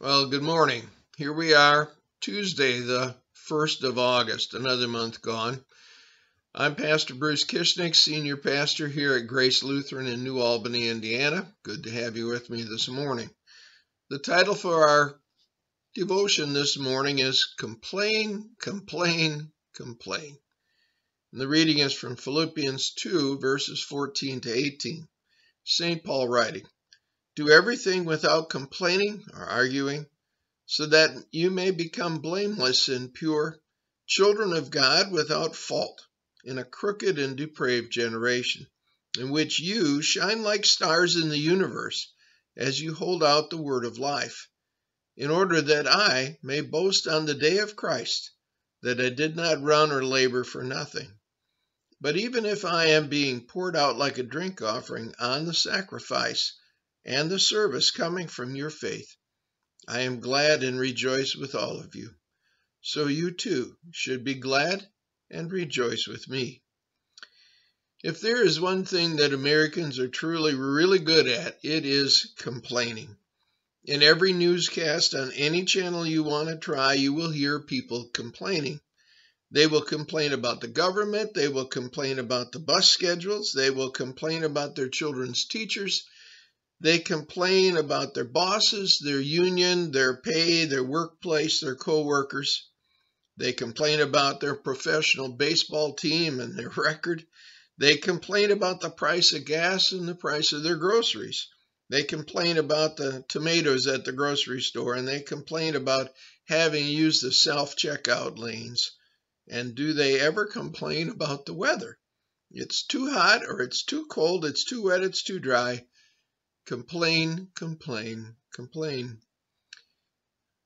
Well, good morning. Here we are, Tuesday, the 1st of August, another month gone. I'm Pastor Bruce Kishnick, Senior Pastor here at Grace Lutheran in New Albany, Indiana. Good to have you with me this morning. The title for our devotion this morning is Complain, Complain, Complain. And the reading is from Philippians 2, verses 14 to 18. St. Paul writing, do everything without complaining or arguing, so that you may become blameless and pure, children of God without fault, in a crooked and depraved generation, in which you shine like stars in the universe as you hold out the word of life, in order that I may boast on the day of Christ that I did not run or labor for nothing. But even if I am being poured out like a drink offering on the sacrifice, and the service coming from your faith. I am glad and rejoice with all of you. So you too should be glad and rejoice with me. If there is one thing that Americans are truly really good at, it is complaining. In every newscast on any channel you want to try, you will hear people complaining. They will complain about the government, they will complain about the bus schedules, they will complain about their children's teachers, they complain about their bosses, their union, their pay, their workplace, their coworkers. They complain about their professional baseball team and their record. They complain about the price of gas and the price of their groceries. They complain about the tomatoes at the grocery store and they complain about having used the self checkout lanes. And do they ever complain about the weather? It's too hot or it's too cold, it's too wet, it's too dry. Complain, complain, complain.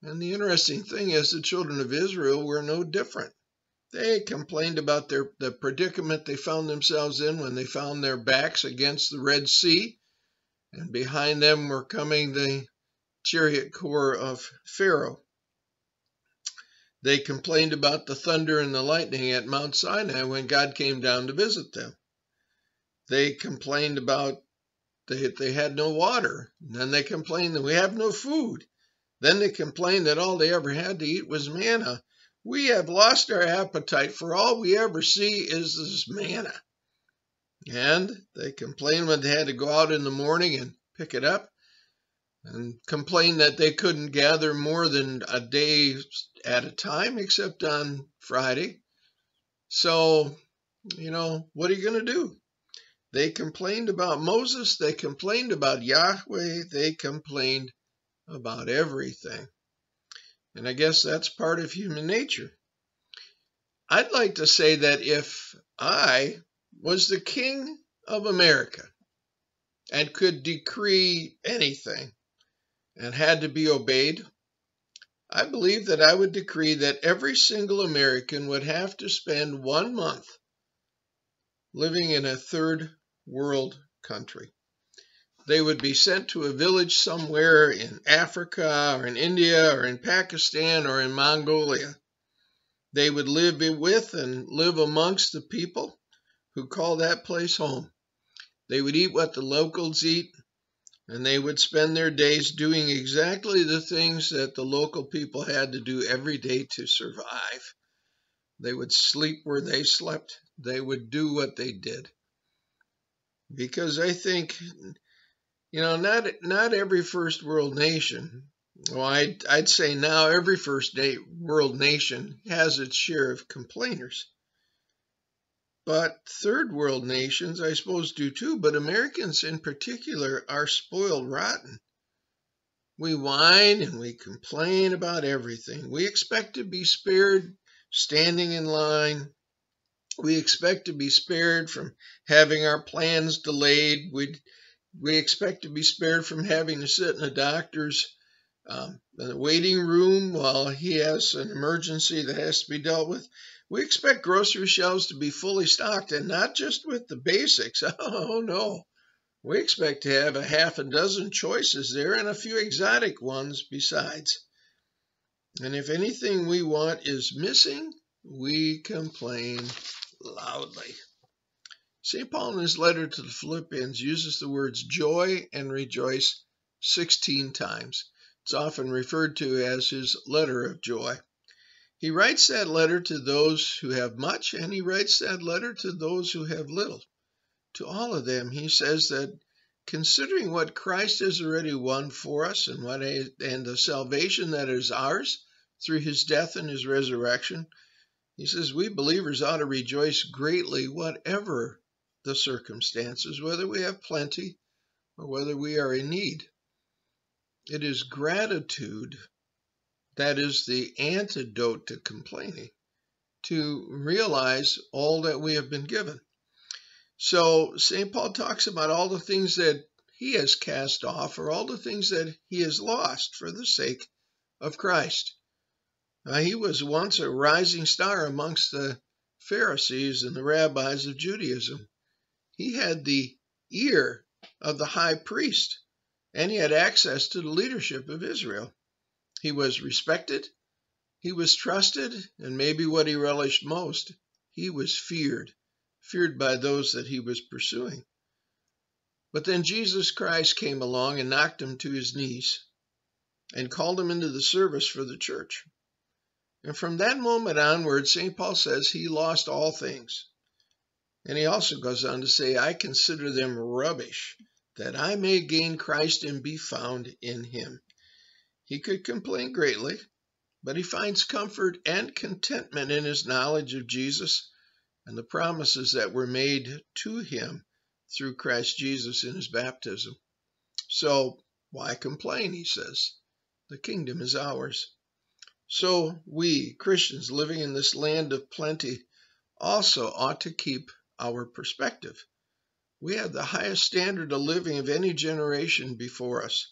And the interesting thing is the children of Israel were no different. They complained about their the predicament they found themselves in when they found their backs against the Red Sea, and behind them were coming the chariot corps of Pharaoh. They complained about the thunder and the lightning at Mount Sinai when God came down to visit them. They complained about they, they had no water. And then they complained that we have no food. Then they complained that all they ever had to eat was manna. We have lost our appetite, for all we ever see is this manna. And they complained when they had to go out in the morning and pick it up, and complained that they couldn't gather more than a day at a time, except on Friday. So, you know, what are you going to do? They complained about Moses, they complained about Yahweh, they complained about everything. And I guess that's part of human nature. I'd like to say that if I was the king of America and could decree anything and had to be obeyed, I believe that I would decree that every single American would have to spend one month living in a third world country. They would be sent to a village somewhere in Africa or in India or in Pakistan or in Mongolia. They would live with and live amongst the people who call that place home. They would eat what the locals eat, and they would spend their days doing exactly the things that the local people had to do every day to survive. They would sleep where they slept. They would do what they did because I think, you know, not not every first world nation. Well, I'd, I'd say now every first day world nation has its share of complainers. But third world nations, I suppose, do too. But Americans in particular are spoiled rotten. We whine and we complain about everything. We expect to be spared standing in line, we expect to be spared from having our plans delayed. We we expect to be spared from having to sit in a doctor's um, waiting room while he has an emergency that has to be dealt with. We expect grocery shelves to be fully stocked and not just with the basics. Oh no. We expect to have a half a dozen choices there and a few exotic ones besides. And if anything we want is missing, we complain loudly. St. Paul in his letter to the Philippians uses the words joy and rejoice 16 times. It's often referred to as his letter of joy. He writes that letter to those who have much, and he writes that letter to those who have little. To all of them, he says that considering what Christ has already won for us and what and the salvation that is ours through his death and his resurrection, he says we believers ought to rejoice greatly whatever the circumstances, whether we have plenty or whether we are in need. It is gratitude that is the antidote to complaining, to realize all that we have been given. So, St. Paul talks about all the things that he has cast off, or all the things that he has lost for the sake of Christ. Now, he was once a rising star amongst the Pharisees and the rabbis of Judaism. He had the ear of the high priest, and he had access to the leadership of Israel. He was respected, he was trusted, and maybe what he relished most, he was feared, feared by those that he was pursuing. But then Jesus Christ came along and knocked him to his knees and called him into the service for the church. And from that moment onward, St. Paul says he lost all things. And he also goes on to say, I consider them rubbish, that I may gain Christ and be found in him. He could complain greatly, but he finds comfort and contentment in his knowledge of Jesus and the promises that were made to him through Christ Jesus in his baptism. So, why complain, he says? The kingdom is ours. So, we, Christians living in this land of plenty, also ought to keep our perspective. We have the highest standard of living of any generation before us.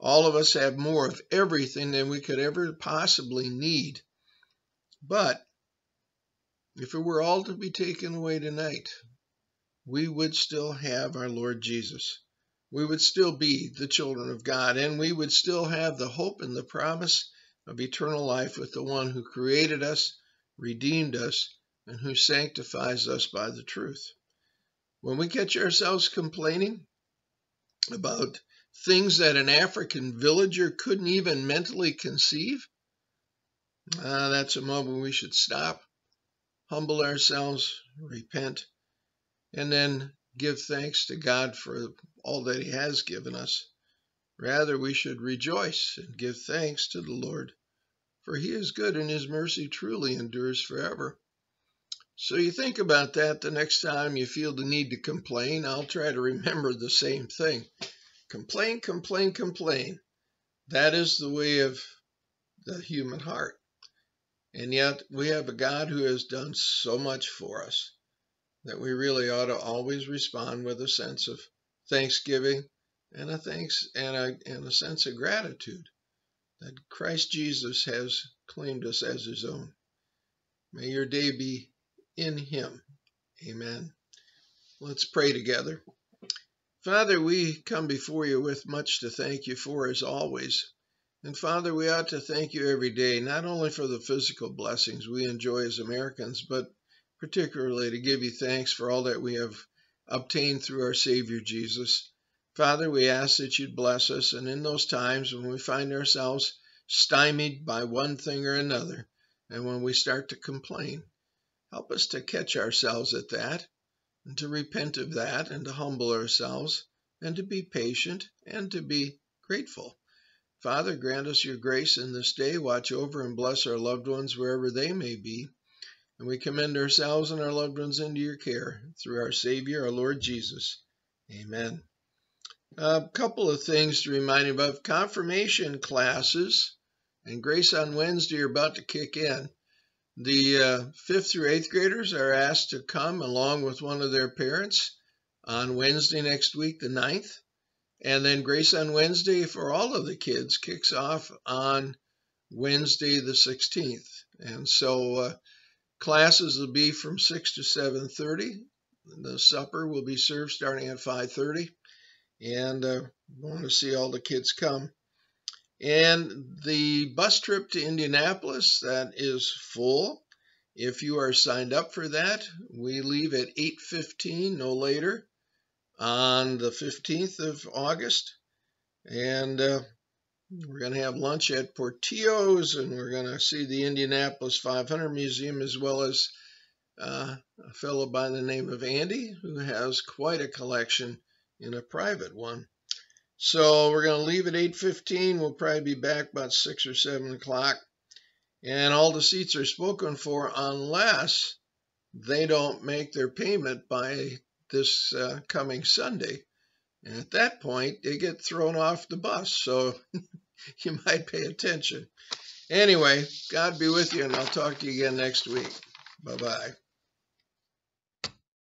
All of us have more of everything than we could ever possibly need. But if it were all to be taken away tonight, we would still have our Lord Jesus. We would still be the children of God, and we would still have the hope and the promise of eternal life with the one who created us, redeemed us, and who sanctifies us by the truth. When we catch ourselves complaining about things that an African villager couldn't even mentally conceive, uh, that's a moment we should stop, humble ourselves, repent, and then give thanks to God for all that He has given us. Rather, we should rejoice and give thanks to the Lord, for He is good and His mercy truly endures forever. So you think about that the next time you feel the need to complain. I'll try to remember the same thing. Complain, complain, complain. That is the way of the human heart. And yet we have a God who has done so much for us that we really ought to always respond with a sense of thanksgiving and a thanks and a, and a sense of gratitude that Christ Jesus has claimed us as his own. May your day be in him. Amen. Let's pray together. Father, we come before you with much to thank you for as always. And Father, we ought to thank you every day, not only for the physical blessings we enjoy as Americans, but particularly to give you thanks for all that we have obtained through our Savior Jesus. Father, we ask that you'd bless us, and in those times when we find ourselves stymied by one thing or another, and when we start to complain, help us to catch ourselves at that and to repent of that and to humble ourselves and to be patient and to be grateful. Father, grant us your grace in this day. Watch over and bless our loved ones wherever they may be. And we commend ourselves and our loved ones into your care through our Savior, our Lord Jesus. Amen. A couple of things to remind you about confirmation classes and Grace on Wednesday are about to kick in. The uh, fifth through eighth graders are asked to come along with one of their parents on Wednesday next week, the 9th. And then Grace on Wednesday for all of the kids kicks off on Wednesday, the 16th. And so uh, classes will be from 6 to 7.30. The supper will be served starting at 5.30. And uh, want to see all the kids come. And the bus trip to Indianapolis, that is full. If you are signed up for that, we leave at 8.15, no later, on the 15th of August. And uh, We're going to have lunch at Portillo's and we're going to see the Indianapolis 500 Museum as well as uh, a fellow by the name of Andy who has quite a collection in a private one. So we're going to leave at 8.15. We'll probably be back about 6 or 7 o'clock. And all the seats are spoken for unless they don't make their payment by this uh, coming Sunday. And at that point, they get thrown off the bus. So you might pay attention. Anyway, God be with you, and I'll talk to you again next week. Bye bye.